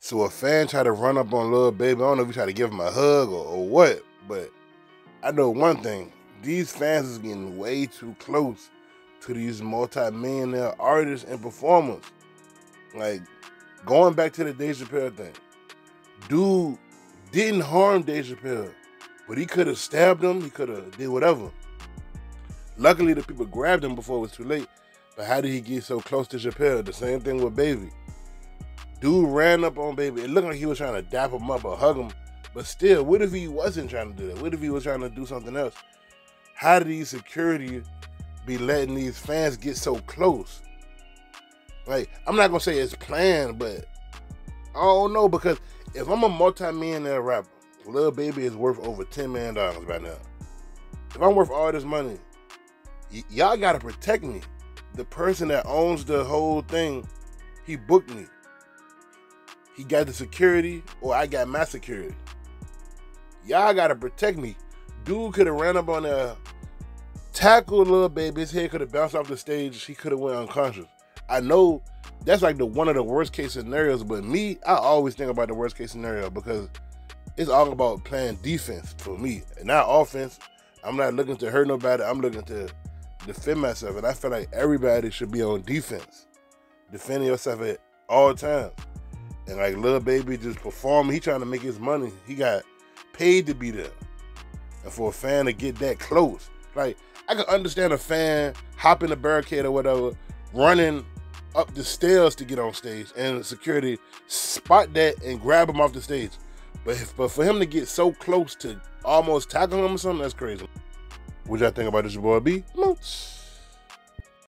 So a fan tried to run up on Lil Baby. I don't know if he tried to give him a hug or, or what, but I know one thing. These fans is getting way too close to these multi-millionaire artists and performers. Like, going back to the Dave Chappelle thing. Dude didn't harm Dave Chappelle, but he could have stabbed him. He could have did whatever. Luckily, the people grabbed him before it was too late. But how did he get so close to Chappelle? The same thing with Baby. Dude ran up on Baby. It looked like he was trying to dap him up or hug him. But still, what if he wasn't trying to do that? What if he was trying to do something else? How did these security be letting these fans get so close? Like, I'm not gonna say it's planned, but I don't know because if I'm a multi-millionaire rapper, Lil Baby is worth over $10 million right now. If I'm worth all this money, y- y'all gotta protect me. The person that owns the whole thing, he booked me. He got the security, or I got my security. Y'all gotta protect me. Dude could have ran up on a tackled Lil Baby. His head could have bounced off the stage. He could have went unconscious. I know that's like the one of the worst case scenarios, but me, I always think about the worst case scenario because it's all about playing defense for me, and not offense. I'm not looking to hurt nobody. I'm looking to defend myself, and I feel like everybody should be on defense, defending yourself at all times. And like Lil Baby just performing, he trying to make his money. He got paid to be there, and for a fan to get that close, like I can understand a fan hopping the barricade or whatever, running up the stairs to get on stage, and security spot that and grab him off the stage. But if, but for him to get so close to almost tackle him or something, that's crazy. What y'all think about this, your boy B? Mooch.